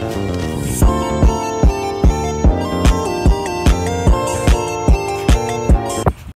Thank you.